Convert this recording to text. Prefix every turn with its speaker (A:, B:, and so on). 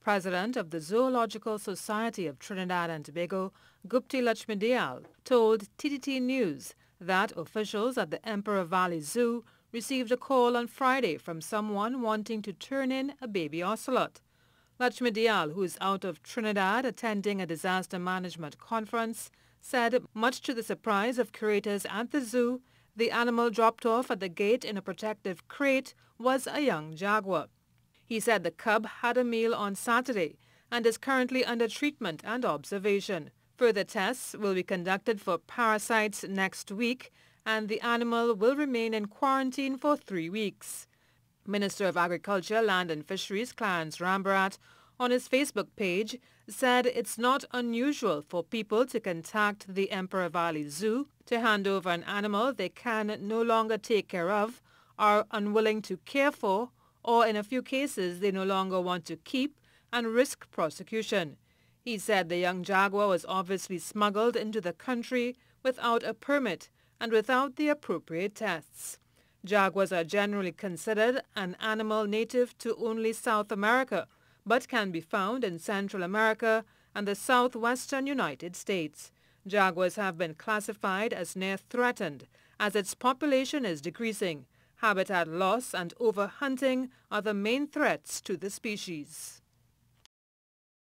A: president of the Zoological Society of Trinidad and Tobago, Gupte Lutchmedial, told TTT News that officials at the Emperor Valley Zoo received a call on Friday from someone wanting to turn in a baby ocelot. Lutchmedial, who is out of Trinidad attending a disaster management conference, said much to the surprise of curators at the zoo, the animal dropped off at the gate in a protective crate was a young jaguar. He said the cub had a meal on Saturday and is currently under treatment and observation. Further tests will be conducted for parasites next week and the animal will remain in quarantine for three weeks. Minister of Agriculture, Land and Fisheries Clarence Rambharat on his Facebook page said it's not unusual for people to contact the Emperor Valley Zoo to hand over an animal they can no longer take care of, are unwilling to care for, or in a few cases they no longer want to keep and risk prosecution. He said the young jaguar was obviously smuggled into the country without a permit and without the appropriate tests. Jaguars are generally considered an animal native to only South America, but can be found in Central America and the southwestern United States. Jaguars have been classified as near threatened as its population is decreasing. Habitat loss and overhunting are the main threats to the species.